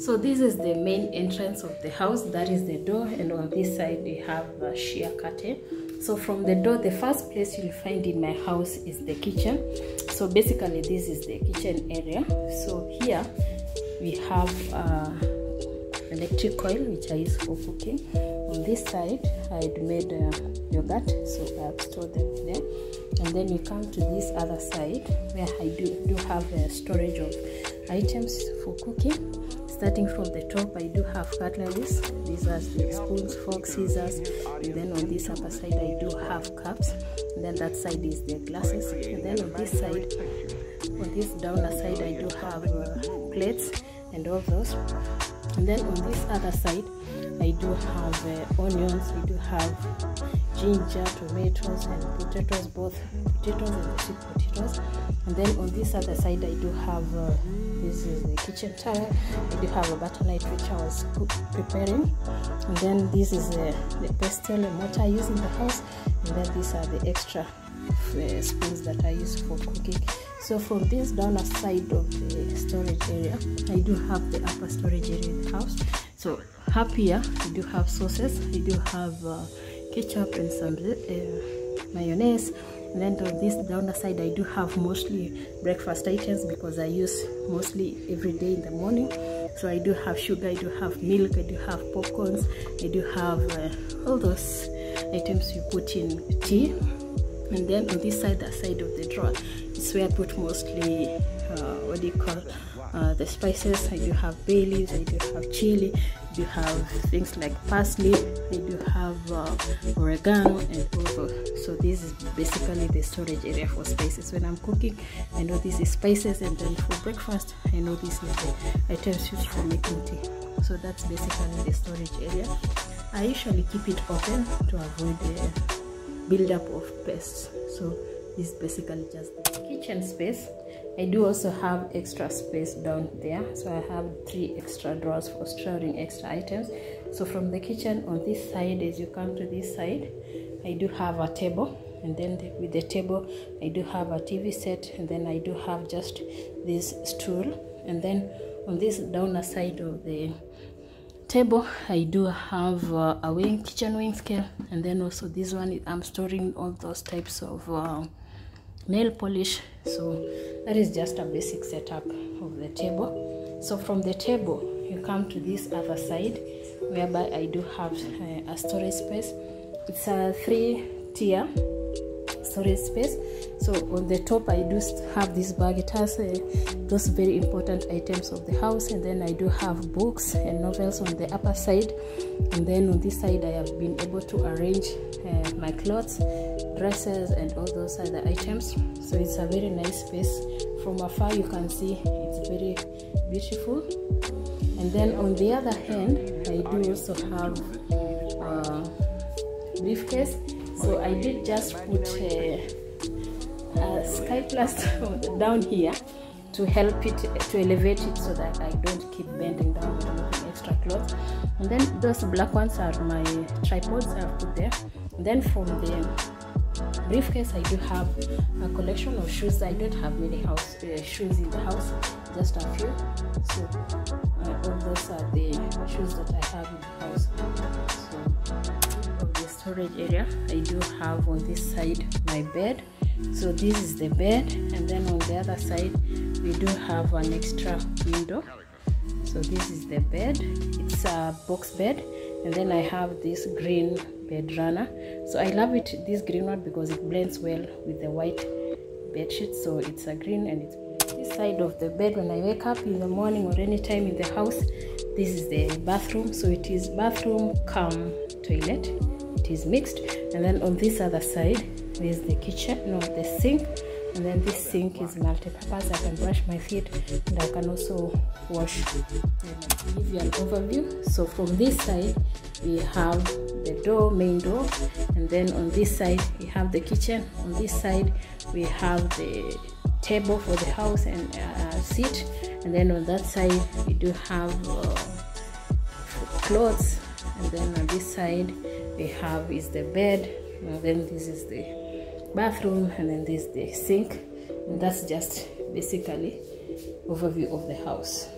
so this is the main entrance of the house. That is the door and on this side we have a sheer curtain. So from the door the first place you'll find in my house is the kitchen. So basically this is the kitchen area. So here we have uh, electric coil which i use for cooking. On this side i'd made uh, yogurt so i've stored them there. And then you come to this other side where i do do have a storage of items for cooking starting from the top i do have cutleries. These are the spoons forks scissors. And then on this upper side i do have cups. And then that side is the glasses. And then on this side on this downer side i do have uh, plates and all those. And then on this other side i do have uh, onions i do have ginger tomatoes and potatoes both potatoes and sweet potatoes. And then on this other side i do have uh, this is the kitchen towel i do have a butter light which i was preparing. And then this is uh, the pestle and what i use in the house. And then these are the extra uh, spoons that i use for cooking. So from this downer side of the storage area. I do have the upper storage area in the house. So up here i do have sauces. I do have uh, ketchup and some uh, mayonnaise. And then on this downer side i do have mostly breakfast items because i use mostly every day in the morning. So i do have sugar i do have milk i do have popcorns. I do have uh, all those items you put in tea and then on this side that side of the drawer is where i put mostly uh, what do you call uh, the spices. I do have bay leaves i do have chili I do have things like parsley i do have uh, oregano and all so this is basically the storage area for spices. When i'm cooking i know this is spices and then for breakfast i know this is the items used for making tea. So that's basically the storage area. I usually keep it open to avoid the buildup of pests. So this is basically just the kitchen space. I do also have extra space down there. So I have three extra drawers for storing extra items. So from the kitchen on this side as you come to this side I do have a table. And then the, with the table I do have a TV set. And then I do have just this stool. And then on this downer side of the table i do have uh, a wing kitchen wing scale and then also this one i'm storing all those types of uh, nail polish. So that is just a basic setup of the table. So from the table you come to this other side whereby i do have uh, a storage space. It's a three tier storage space. So on the top i do have this bag. It has uh, those very important items of the house and then i do have books and novels on the upper side. And then on this side i have been able to arrange uh, my clothes dresses and all those other items. So it's a very nice space. From afar you can see it's very beautiful. And then on the other hand i do also have a briefcase so i did just put uh, a sky plaster down here to help it to elevate it so that i don't keep bending down with looking extra clothes and then those black ones are my tripods i've put there. And then from the briefcase i do have a collection of shoes. I don't have many house uh, shoes in the house just a few. So uh, all those are the shoes that i have storage area i do have on this side my bed. So this is the bed and then on the other side we do have an extra window. So this is the bed. It's a box bed and then i have this green bed runner. So i love it this green one because it blends well with the white bed sheet so it's a green and it's this side of the bed. When i wake up in the morning or any time in the house this is the bathroom. So it is bathroom come toilet is mixed. And then on this other side there's the kitchen no the sink. And then this sink is multi-purpose. I can brush my feet and i can also wash. Give you an overview. So from this side we have the door main door. And then on this side we have the kitchen. On this side we have the table for the house and uh, seat. And then on that side we do have uh, clothes. And then on this side we have is the bed and then this is the bathroom and then this is the sink. And that's just basically overview of the house